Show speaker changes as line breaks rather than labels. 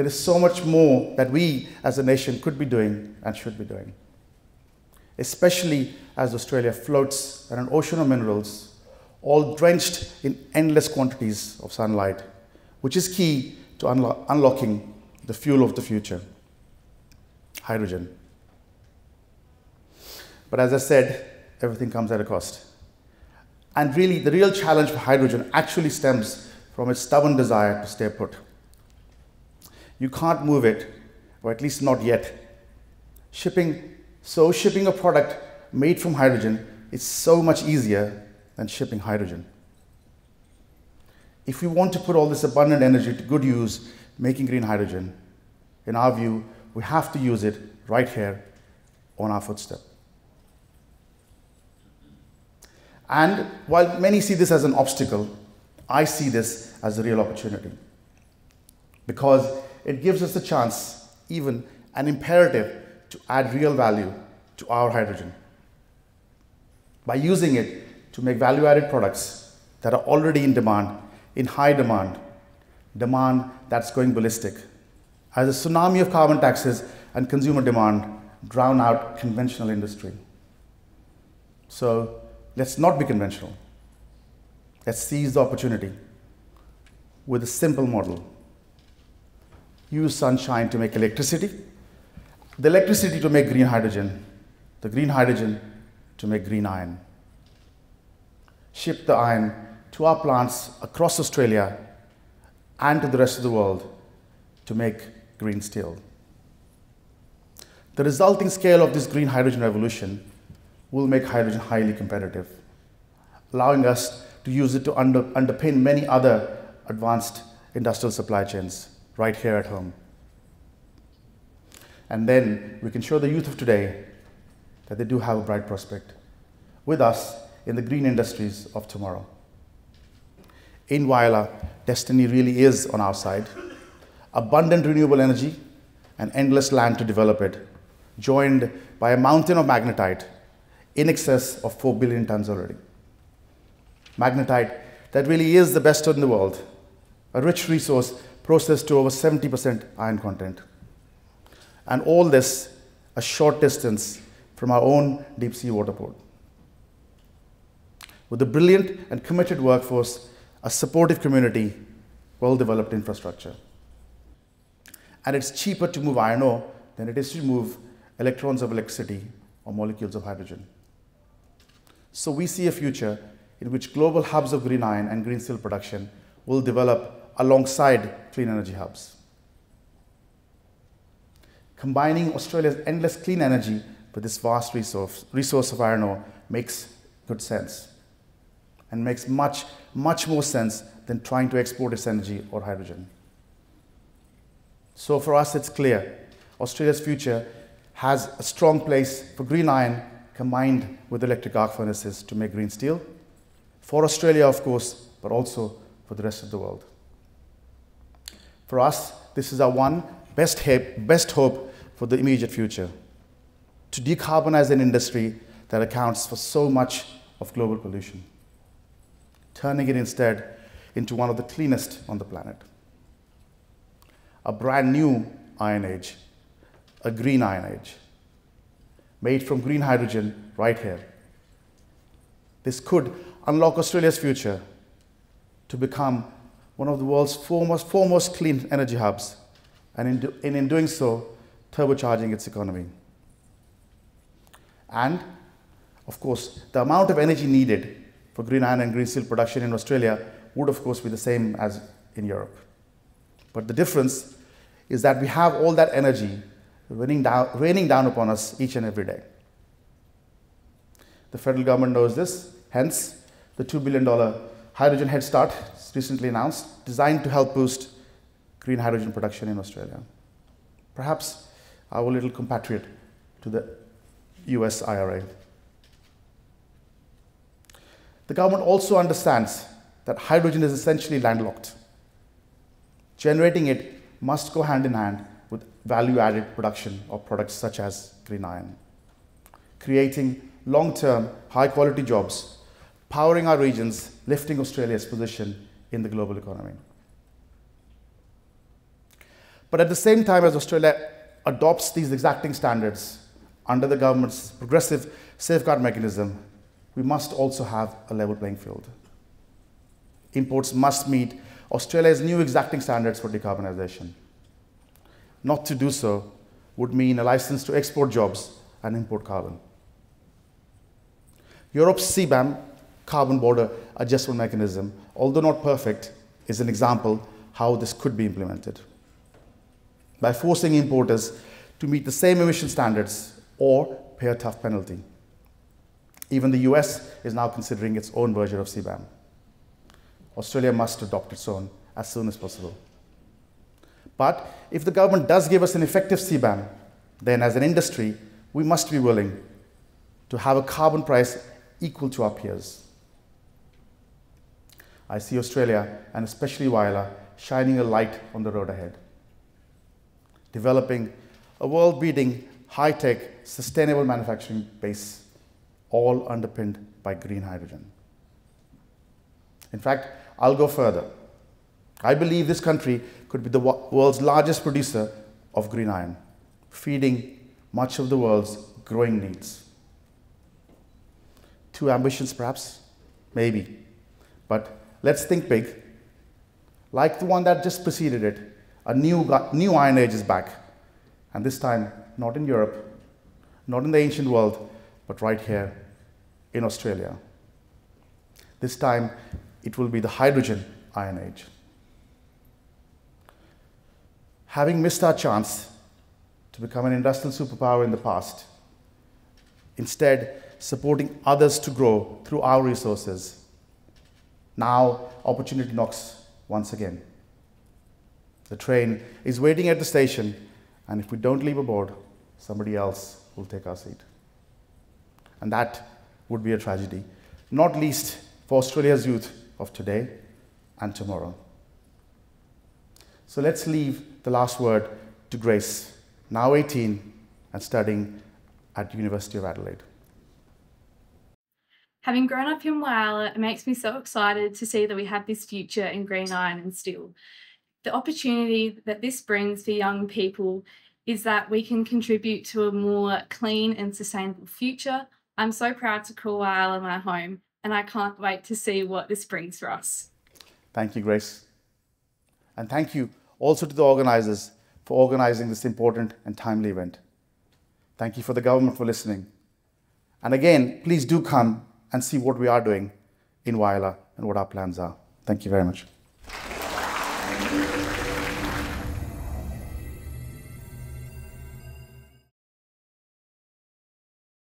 there is so much more that we as a nation could be doing and should be doing. Especially as Australia floats in an ocean of minerals, all drenched in endless quantities of sunlight, which is key to unlo unlocking the fuel of the future hydrogen. But as I said, everything comes at a cost. And really, the real challenge for hydrogen actually stems from its stubborn desire to stay put. You can't move it, or at least not yet. Shipping, so shipping a product made from hydrogen is so much easier than shipping hydrogen. If we want to put all this abundant energy to good use, making green hydrogen, in our view, we have to use it right here on our footstep. And while many see this as an obstacle, I see this as a real opportunity because it gives us a chance, even an imperative, to add real value to our hydrogen by using it to make value added products that are already in demand, in high demand, demand that's going ballistic. As a tsunami of carbon taxes and consumer demand drown out conventional industry. So let's not be conventional. Let's seize the opportunity with a simple model. Use sunshine to make electricity, the electricity to make green hydrogen, the green hydrogen to make green iron. Ship the iron to our plants across Australia and to the rest of the world to make green steel. The resulting scale of this green hydrogen revolution will make hydrogen highly competitive, allowing us to use it to under, underpin many other advanced industrial supply chains right here at home. And then we can show the youth of today that they do have a bright prospect with us in the green industries of tomorrow. In Whyalla, destiny really is on our side. Abundant renewable energy and endless land to develop it, joined by a mountain of magnetite in excess of 4 billion tons already. Magnetite that really is the best in the world, a rich resource processed to over 70% iron content. And all this a short distance from our own deep sea waterport. With a brilliant and committed workforce, a supportive community, well developed infrastructure. And it's cheaper to move iron ore than it is to move electrons of electricity or molecules of hydrogen. So we see a future in which global hubs of green iron and green steel production will develop alongside clean energy hubs. Combining Australia's endless clean energy with this vast resource, resource of iron ore makes good sense and makes much, much more sense than trying to export its energy or hydrogen. So for us, it's clear Australia's future has a strong place for green iron combined with electric arc furnaces to make green steel. For Australia, of course, but also for the rest of the world. For us, this is our one best hope, best hope for the immediate future to decarbonize an industry that accounts for so much of global pollution, turning it instead into one of the cleanest on the planet. A brand new iron age, a green iron age made from green hydrogen right here. This could unlock Australia's future to become one of the world's foremost, foremost clean energy hubs, and in, do, and in doing so, turbocharging its economy. And, of course, the amount of energy needed for green iron and green steel production in Australia would, of course, be the same as in Europe. But the difference is that we have all that energy raining down, raining down upon us each and every day. The federal government knows this, hence, the $2 billion Hydrogen Head Start recently announced, designed to help boost green hydrogen production in Australia. Perhaps our little compatriot to the US IRA. The government also understands that hydrogen is essentially landlocked. Generating it must go hand in hand with value-added production of products such as green iron, creating long-term, high-quality jobs, powering our regions, lifting Australia's position in the global economy. But at the same time as Australia adopts these exacting standards under the government's progressive safeguard mechanism, we must also have a level playing field. Imports must meet Australia's new exacting standards for decarbonisation. Not to do so would mean a license to export jobs and import carbon. Europe's CBAM, Carbon Border Adjustment Mechanism, although not perfect, is an example how this could be implemented. By forcing importers to meet the same emission standards or pay a tough penalty. Even the US is now considering its own version of CBAM. Australia must adopt its own as soon as possible. But if the government does give us an effective CBAM, then as an industry, we must be willing to have a carbon price equal to our peers. I see Australia, and especially Whyalla, shining a light on the road ahead, developing a world beating, high tech, sustainable manufacturing base, all underpinned by green hydrogen. In fact, I'll go further. I believe this country could be the world's largest producer of green iron, feeding much of the world's growing needs. Too ambitious, perhaps? Maybe. But let's think big. Like the one that just preceded it, a new, new iron age is back. And this time, not in Europe, not in the ancient world, but right here in Australia. This time, it will be the hydrogen iron age. Having missed our chance to become an industrial superpower in the past, instead, supporting others to grow through our resources. Now, opportunity knocks once again. The train is waiting at the station, and if we don't leave aboard, somebody else will take our seat. And that would be a tragedy, not least for Australia's youth of today and tomorrow. So let's leave the last word to Grace, now 18 and studying at University of Adelaide.
Having grown up in Whyalla, it makes me so excited to see that we have this future in green iron and steel. The opportunity that this brings for young people is that we can contribute to a more clean and sustainable future. I'm so proud to call Whyalla my home and I can't wait to see what this brings for us.
Thank you, Grace. And thank you also to the organisers for organising this important and timely event. Thank you for the government for listening. And again, please do come and see what we are doing in Whyalla and what our plans are. Thank you very much.